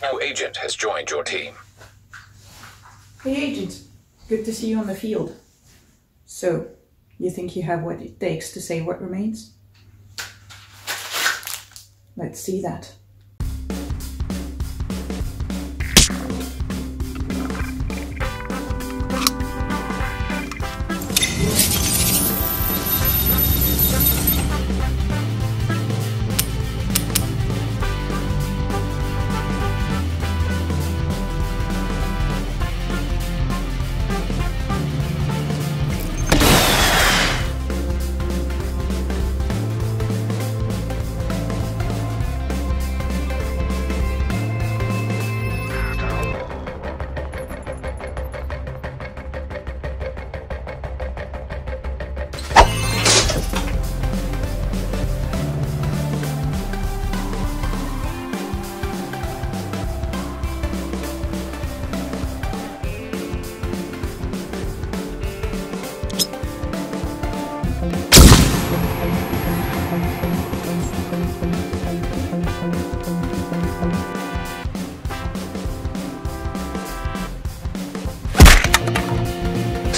New agent has joined your team. Hey, Agent. Good to see you on the field. So, you think you have what it takes to say what remains? Let's see that.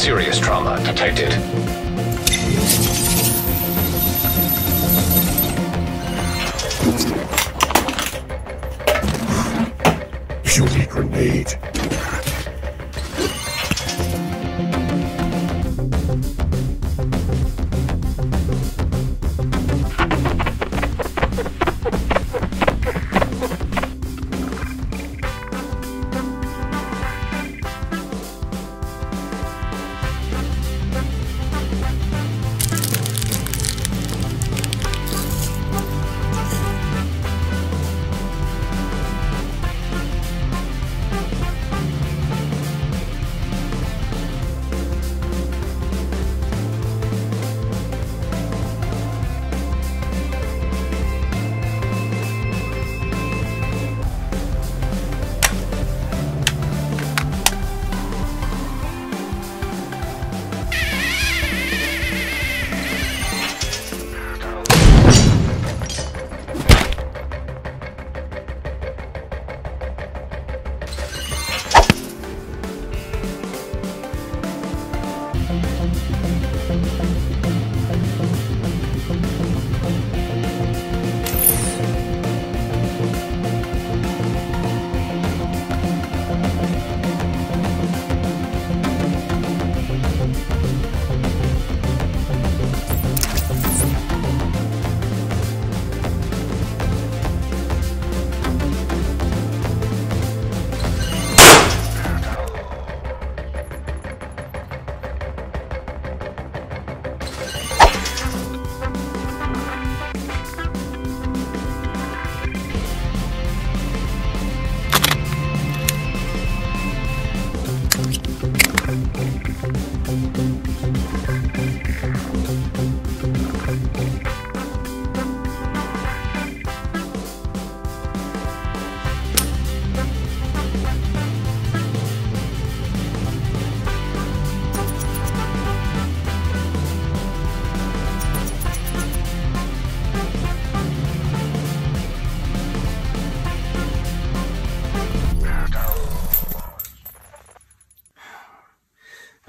Serious trauma detected. Beauty grenade.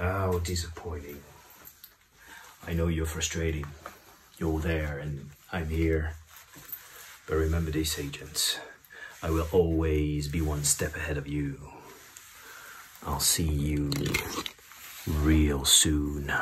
How disappointing. I know you're frustrated. You're there and I'm here. But remember this, agents. I will always be one step ahead of you. I'll see you real soon.